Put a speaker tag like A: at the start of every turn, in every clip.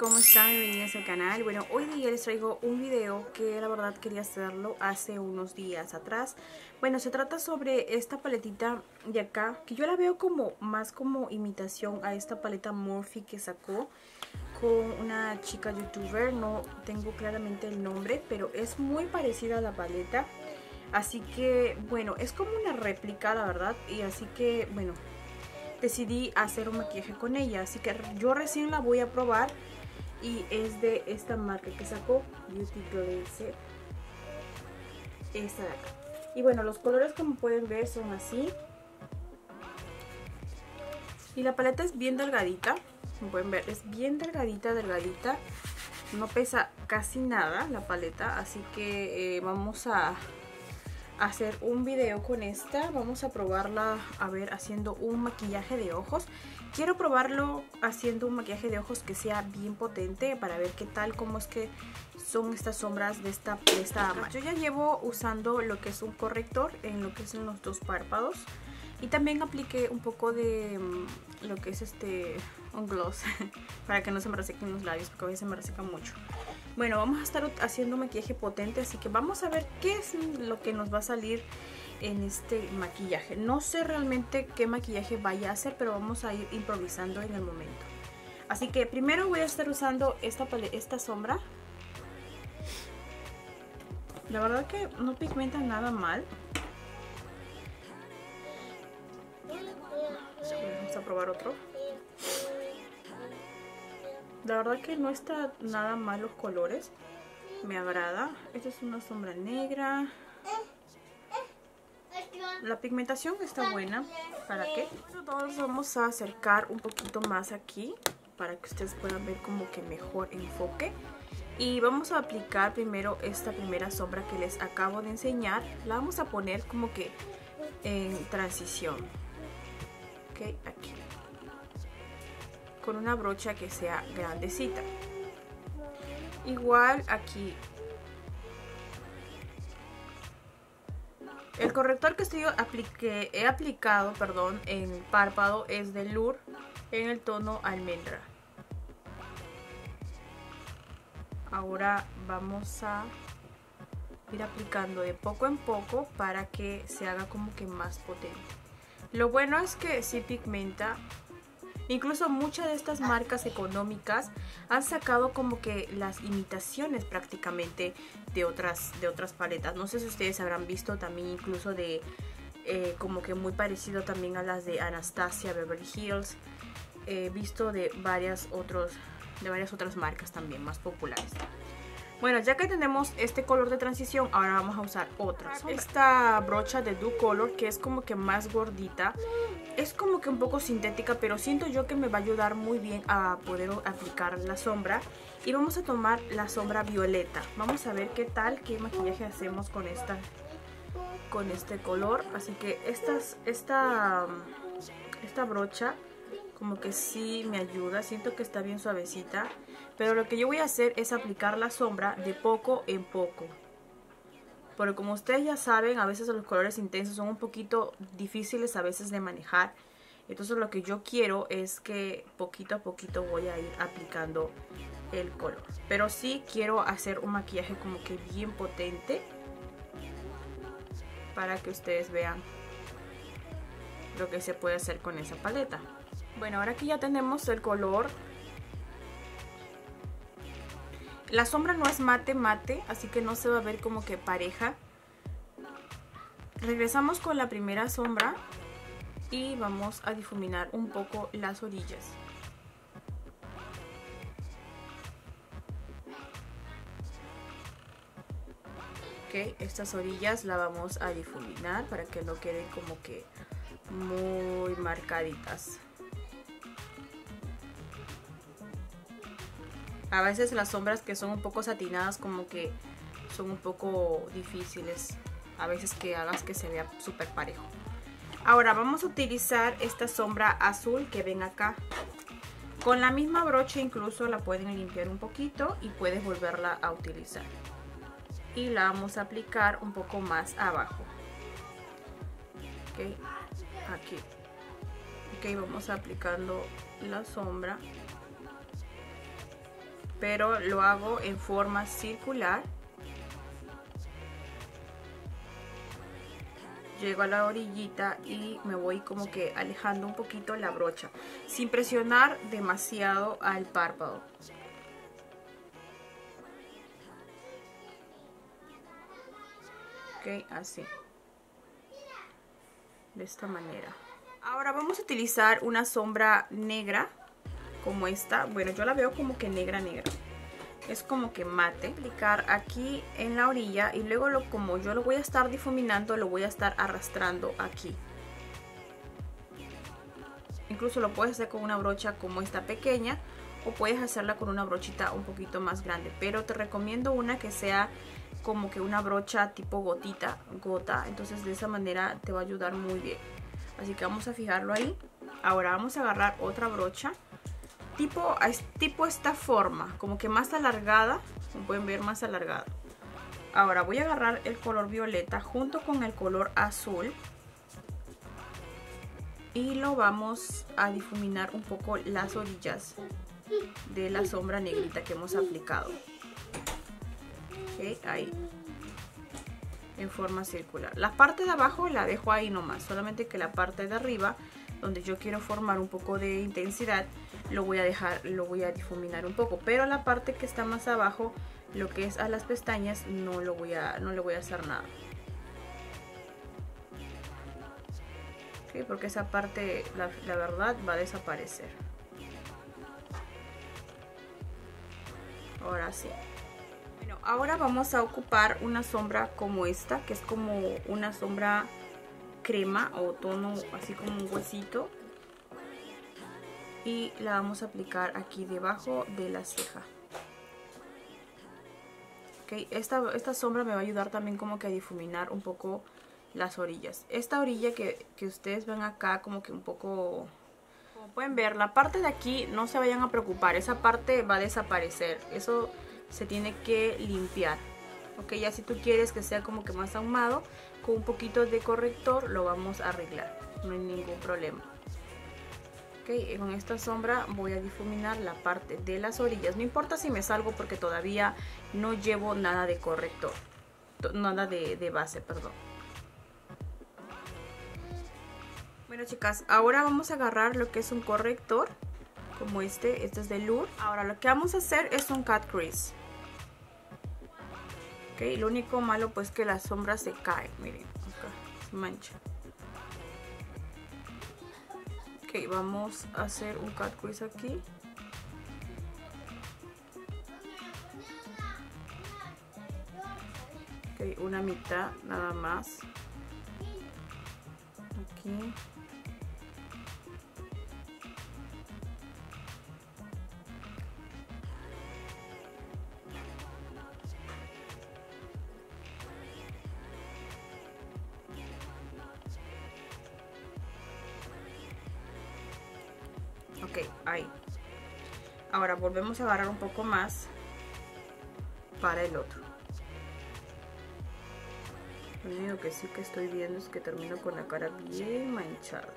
A: ¿cómo están? Bienvenidos al canal. Bueno, hoy día les traigo un video que la verdad quería hacerlo hace unos días atrás. Bueno, se trata sobre esta paletita de acá, que yo la veo como más como imitación a esta paleta Morphe que sacó con una chica youtuber. No tengo claramente el nombre, pero es muy parecida a la paleta. Así que, bueno, es como una réplica, la verdad. Y así que, bueno, decidí hacer un maquillaje con ella. Así que yo recién la voy a probar. Y es de esta marca que sacó, Beauty Glaze. Esta de acá. Y bueno, los colores como pueden ver son así. Y la paleta es bien delgadita. Como pueden ver, es bien delgadita, delgadita. No pesa casi nada la paleta. Así que eh, vamos a hacer un video con esta. Vamos a probarla, a ver, haciendo un maquillaje de ojos. Quiero probarlo haciendo un maquillaje de ojos que sea bien potente para ver qué tal, cómo es que son estas sombras de esta, de esta Yo ya llevo usando lo que es un corrector en lo que son los dos párpados. Y también apliqué un poco de mm, lo que es este un gloss para que no se me resequen los labios porque a veces se me resecan mucho. Bueno, vamos a estar haciendo maquillaje potente, así que vamos a ver qué es lo que nos va a salir en este maquillaje. No sé realmente qué maquillaje vaya a hacer, pero vamos a ir improvisando en el momento. Así que primero voy a estar usando esta, esta sombra. La verdad que no pigmenta nada mal. Vamos a probar otro. La verdad que no está nada mal los colores. Me agrada. Esta es una sombra negra. La pigmentación está buena. ¿Para qué? Todos vamos a acercar un poquito más aquí para que ustedes puedan ver como que mejor enfoque. Y vamos a aplicar primero esta primera sombra que les acabo de enseñar. La vamos a poner como que en transición. Ok, aquí. Con una brocha que sea grandecita. Igual aquí El corrector que estoy apliqué, he aplicado perdón, en párpado es de Lure en el tono almendra. Ahora vamos a ir aplicando de poco en poco para que se haga como que más potente. Lo bueno es que si pigmenta Incluso muchas de estas marcas económicas han sacado como que las imitaciones prácticamente de otras, de otras paletas. No sé si ustedes habrán visto también incluso de eh, como que muy parecido también a las de Anastasia, Beverly Hills. He visto de varias, otros, de varias otras marcas también más populares. Bueno, ya que tenemos este color de transición, ahora vamos a usar otra. Esta brocha de Do Color, que es como que más gordita, es como que un poco sintética, pero siento yo que me va a ayudar muy bien a poder aplicar la sombra. Y vamos a tomar la sombra violeta. Vamos a ver qué tal, qué maquillaje hacemos con esta con este color. Así que esta, esta, esta brocha como que sí me ayuda, siento que está bien suavecita, pero lo que yo voy a hacer es aplicar la sombra de poco en poco. Porque como ustedes ya saben, a veces los colores intensos son un poquito difíciles a veces de manejar. Entonces lo que yo quiero es que poquito a poquito voy a ir aplicando el color. Pero sí quiero hacer un maquillaje como que bien potente. Para que ustedes vean lo que se puede hacer con esa paleta. Bueno, ahora que ya tenemos el color, la sombra no es mate mate, así que no se va a ver como que pareja. Regresamos con la primera sombra y vamos a difuminar un poco las orillas. Ok, estas orillas la vamos a difuminar para que no queden como que muy marcaditas. A veces las sombras que son un poco satinadas como que son un poco difíciles. A veces que hagas que se vea súper parejo. Ahora vamos a utilizar esta sombra azul que ven acá. Con la misma brocha incluso la pueden limpiar un poquito y puedes volverla a utilizar. Y la vamos a aplicar un poco más abajo. Ok, aquí. Ok, vamos aplicando la sombra pero lo hago en forma circular. Llego a la orillita y me voy como que alejando un poquito la brocha, sin presionar demasiado al párpado. Ok, así. De esta manera. Ahora vamos a utilizar una sombra negra como esta. Bueno, yo la veo como que negra, negra. Es como que mate. Aplicar aquí en la orilla y luego lo, como yo lo voy a estar difuminando, lo voy a estar arrastrando aquí. Incluso lo puedes hacer con una brocha como esta pequeña o puedes hacerla con una brochita un poquito más grande. Pero te recomiendo una que sea como que una brocha tipo gotita, gota. Entonces de esa manera te va a ayudar muy bien. Así que vamos a fijarlo ahí. Ahora vamos a agarrar otra brocha tipo, tipo esta forma, como que más alargada, como pueden ver más alargada. Ahora voy a agarrar el color violeta junto con el color azul y lo vamos a difuminar un poco las orillas de la sombra negrita que hemos aplicado. ahí. En forma circular. La parte de abajo la dejo ahí nomás, solamente que la parte de arriba, donde yo quiero formar un poco de intensidad, lo voy a dejar, lo voy a difuminar un poco. Pero la parte que está más abajo, lo que es a las pestañas, no, lo voy a, no le voy a hacer nada. porque esa parte, la, la verdad, va a desaparecer. Ahora sí. Bueno, ahora vamos a ocupar una sombra como esta, que es como una sombra crema o tono así como un huesito y la vamos a aplicar aquí debajo de la ceja. Esta, esta sombra me va a ayudar también como que a difuminar un poco las orillas. Esta orilla que, que ustedes ven acá como que un poco... Como pueden ver, la parte de aquí no se vayan a preocupar, esa parte va a desaparecer. Eso se tiene que limpiar. Ok, ya si tú quieres que sea como que más ahumado, con un poquito de corrector lo vamos a arreglar. No hay ningún problema. Con esta sombra voy a difuminar la parte de las orillas. No importa si me salgo porque todavía no llevo nada de corrector. Nada de, base perdón. Bueno chicas ahora vamos a agarrar lo que es un corrector como este, este es de Lure ahora lo que vamos a hacer es un cut crease ok, lo único malo pues que la sombra se cae miren acá se mancha Ok, vamos a hacer un crease aquí. Ok, una mitad nada más. Aquí. Ahora volvemos a agarrar un poco más para el otro. Lo único que sí que estoy viendo es que termino con la cara bien manchada.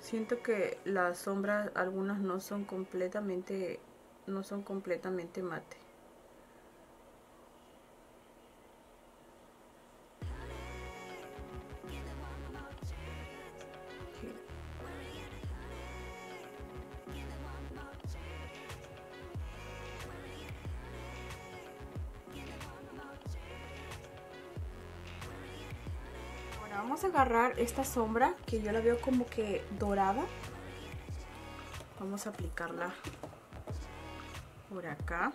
A: Siento que las sombras algunas no son completamente no son completamente mate vamos a agarrar esta sombra que yo la veo como que dorada. Vamos a aplicarla por acá.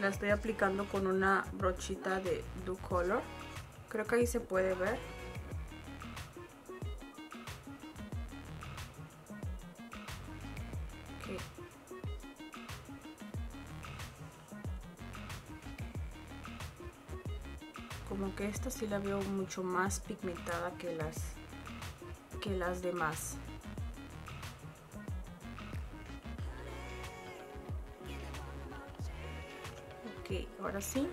A: La estoy aplicando con una brochita de Do Color. Creo que ahí se puede ver. Esta sí la veo mucho más pigmentada que las que las demás Ok, ahora sí.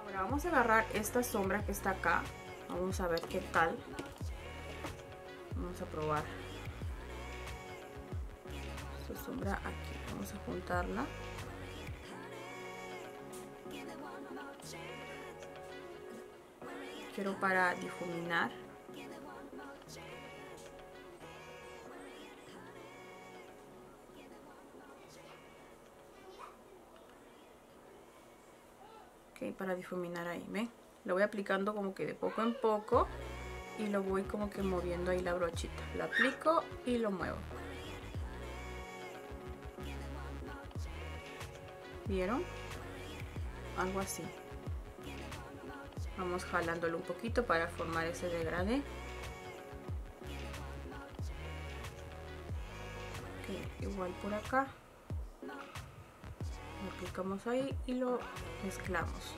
A: Ahora vamos a agarrar esta sombra que está acá. Vamos a ver qué tal. Vamos a probar. Esta sombra aquí. Vamos a juntarla. Quiero para difuminar. para difuminar ahí, ¿ven? Lo voy aplicando como que de poco en poco y lo voy como que moviendo ahí la brochita. Lo aplico y lo muevo. ¿Vieron? Algo así. Vamos jalándolo un poquito para formar ese degradé. igual por acá. Aplicamos ahí y lo mezclamos.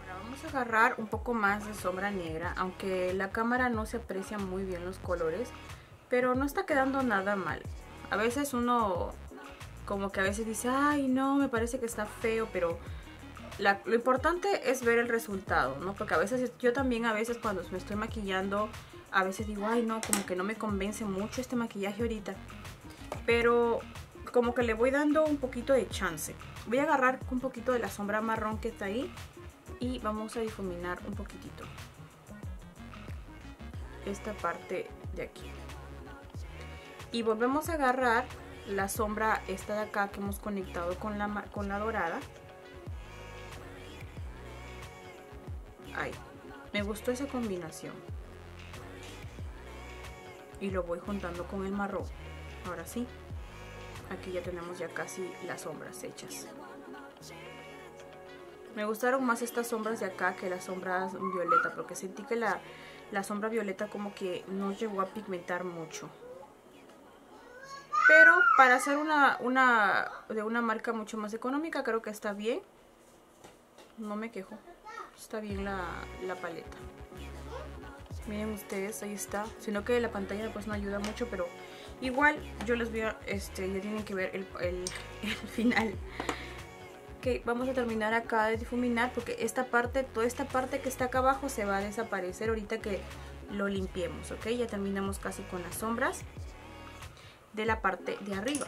A: Ahora vamos a agarrar un poco más de sombra negra aunque la cámara no se aprecia muy bien los colores pero no está quedando nada mal. A veces uno como que a veces dice ay no me parece que está feo pero lo importante es ver el resultado no porque a veces yo también a veces cuando me estoy maquillando a veces digo ay no como que no me convence mucho este maquillaje ahorita pero como que le voy dando un poquito de chance. Voy a agarrar un poquito de la sombra marrón que está ahí y vamos a difuminar un poquitito esta parte de aquí. Y volvemos a agarrar la sombra esta de acá que hemos conectado con la, con la dorada. Gustó esa combinación. Y lo voy juntando con el marrón. Ahora sí aquí ya tenemos ya casi las sombras hechas me gustaron más estas sombras de acá que las sombras violeta porque sentí que la, la sombra violeta como que no llegó a pigmentar mucho pero para hacer una, una de una marca mucho más económica creo que está bien no me quejo está bien la, la paleta miren ustedes ahí está sino que la pantalla pues no ayuda mucho pero Igual yo les voy a, este, ya tienen que ver el, final. Ok, vamos a terminar acá de difuminar porque esta parte, toda esta parte que está acá abajo se va a desaparecer ahorita que lo limpiemos, ok. Ya terminamos casi con las sombras de la parte de arriba.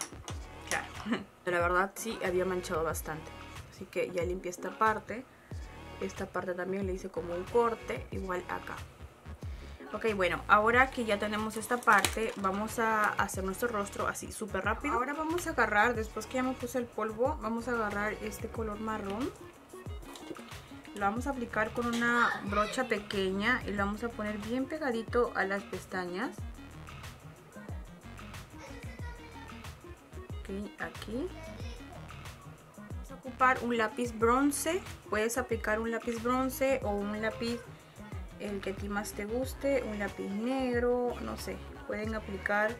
A: Claro, la verdad sí había manchado bastante. Así que ya limpié esta parte. Esta parte también le hice como un corte, igual acá. Ok, bueno, ahora que ya tenemos esta parte, vamos a hacer nuestro rostro así súper rápido. Ahora vamos a agarrar, después que ya me puse el polvo, vamos a agarrar este color marrón. Lo vamos a aplicar con una brocha pequeña y lo vamos a poner bien pegadito a las pestañas. Ok, aquí. Ocupar un lápiz bronce. Puedes aplicar un lápiz bronce o un lápiz el que a ti más te guste, un lápiz negro, no sé, pueden aplicar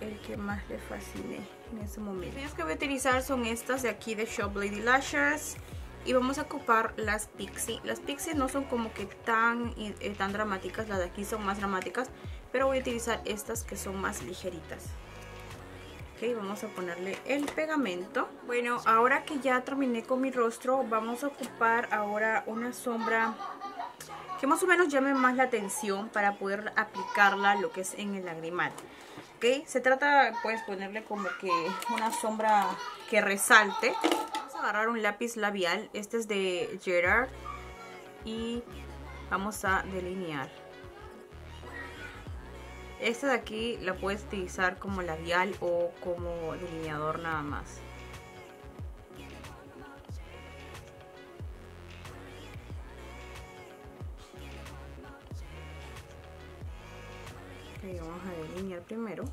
A: el que más les fascine en ese momento. Las que voy a utilizar son estas de aquí de Shop Lady Lashes y vamos a ocupar las Pixie. Las Pixie no son como que tan, eh, tan dramáticas, las de aquí son más dramáticas, pero voy a utilizar estas que son más ligeritas. Ok, vamos a ponerle el pegamento. Bueno, ahora que ya terminé con mi rostro, vamos a ocupar ahora una sombra que más o menos llame más la atención para poder aplicarla lo que es en el lagrimal. ¿Ok? Se trata, puedes ponerle como que una sombra que resalte. Vamos a agarrar un lápiz labial. Este es de Gerard. Y vamos a delinear. Este de aquí la puedes utilizar como labial o como delineador nada más. vamos a delinear primero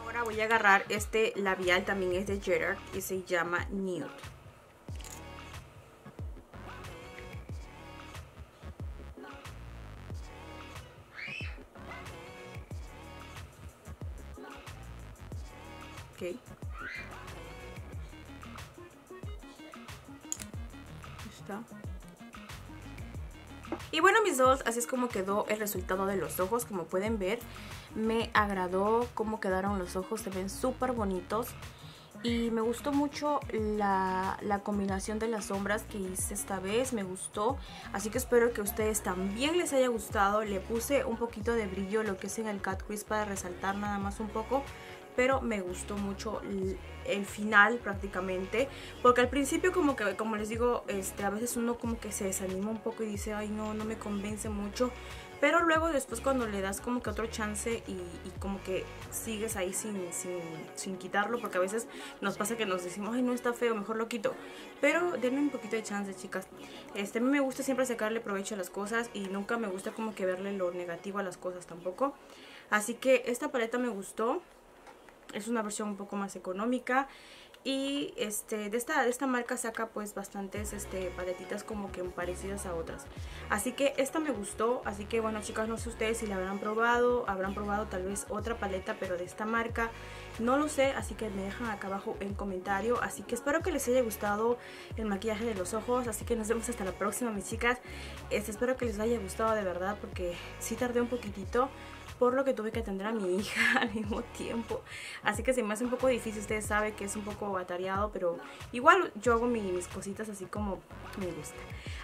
A: ahora voy a agarrar este labial también es de Gerard y se llama Nude y bueno mis dos, así es como quedó el resultado de los ojos, como pueden ver. me agradó cómo quedaron los ojos, se ven súper bonitos. Y me gustó mucho la, la, combinación de las sombras que hice esta vez, me gustó. Así que espero que a ustedes también les haya gustado. Le puse un poquito de brillo lo que es en el Cat Quiz para resaltar nada más un poco pero me gustó mucho el, final prácticamente, porque al principio como que, como les digo, este, a veces uno como que se desanima un poco y dice, ay no, no me convence mucho, pero luego después cuando le das como que otro chance y, como que sigues ahí sin, sin, quitarlo, porque a veces nos pasa que nos decimos, ay no está feo, mejor lo quito. Pero denme un poquito de chance, chicas. Este, a mí me gusta siempre sacarle provecho a las cosas y nunca me gusta como que verle lo negativo a las cosas tampoco. Así que esta paleta me gustó es una versión un poco más económica. Y este de esta de esta marca saca pues bastantes este paletitas como que parecidas a otras. Así que esta me gustó así que bueno chicas no sé ustedes si la habrán probado habrán probado tal vez otra paleta pero de esta marca no lo sé así que me dejan acá abajo en comentario. Así que espero que les haya gustado el maquillaje de los ojos así que nos vemos hasta la próxima mis chicas. Este, espero que les haya gustado de verdad porque sí tardé un poquitito por lo que tuve que atender a mi hija al mismo tiempo. Así que se me hace un poco difícil, ustedes saben que es un poco batariado, pero igual yo hago mis cositas así como me gusta.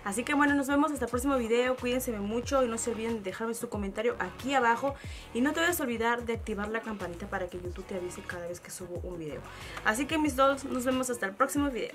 A: Así que bueno, nos vemos hasta el próximo video, cuídense mucho y no se olviden de dejarme su comentario aquí abajo. Y no te vayas a olvidar de activar la campanita para que YouTube te avise cada vez que subo un video. Así que mis dolls, nos vemos hasta el próximo video.